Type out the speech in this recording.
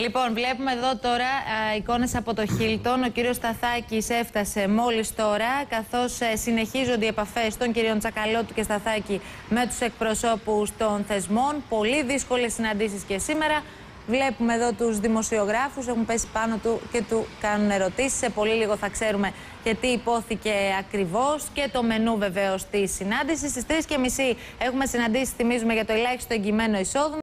Λοιπόν, βλέπουμε εδώ τώρα εικόνες από το Χίλτον. Ο κύριος Σταθάκης έφτασε μόλις τώρα, καθώς ε, συνεχίζονται οι επαφές των κυρίων Τσακαλώτου και Σταθάκη με τους εκπροσώπους των θεσμών. Πολύ δύσκολες συναντήσεις και σήμερα. Βλέπουμε εδώ τους δημοσιογράφους. έχουν πέσει πάνω του και του κάνουν ερωτήσεις. Σε πολύ λίγο θα ξέρουμε και τι υπόθηκε ακριβώς και το μενού βεβαίως της συνάντησης. Στις 3.30 έχουμε συναντήσεις, θυμίζουμε, για το ελάχιστο εγγυημένο εισόδημα.